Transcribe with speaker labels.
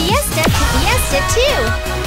Speaker 1: Fiesta Fiesta too!